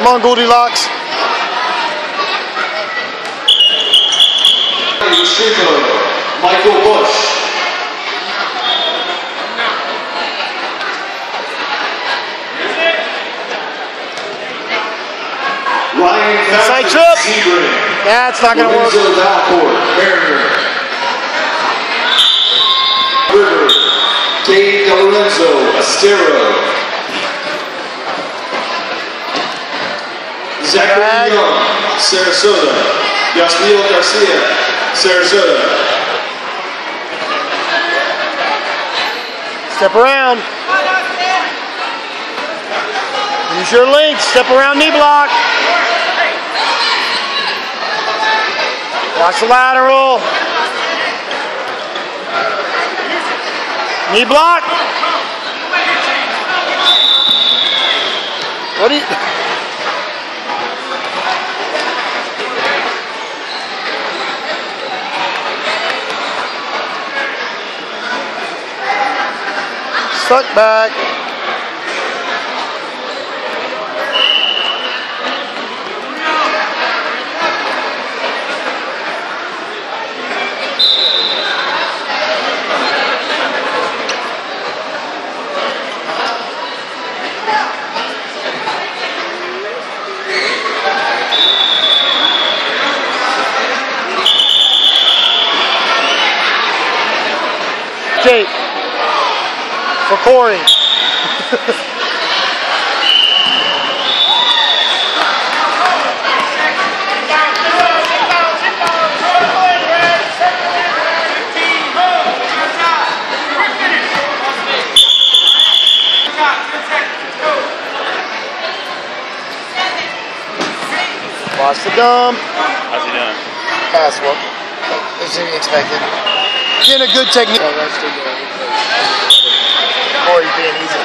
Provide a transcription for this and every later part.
Come on, Goldilocks. Michael Bush. Ryan Inside trip. That's not going to work. Lorenzo Valcourt, Mariner. River, Dave DeLorenzo, Estero. Zachary Young, Sarasota. Yasmiel Garcia, Sarasota. Step around. Use your length. Step around knee block. Watch the lateral. Knee block. What do you? Stuck back. Jake. For Corey. Watch the dump. How's he doing? Pass one. As you expected. Getting a good technique. Corey's being easy.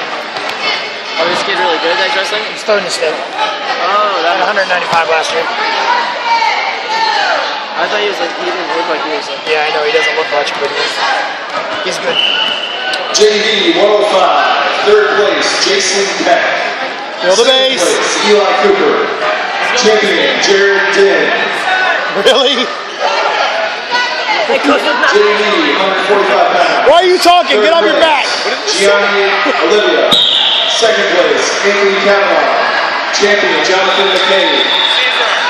Oh, this kid really good at wrestling? He's starting to step. Oh, At that. 195 last year. I thought he was like he didn't look like he was like. Yeah, I know he doesn't look much, but he's he's good. JV 105, third place, Jason Peck. Feel the Second place, Eli Cooper. Champion, Jared Din. Really? Hey, coach, look not. JV 145 pounds. Why are you talking? Get Third on your back. Gianni Olivia. Second place, Anthony Kavanaugh. Champion, Jonathan McKay.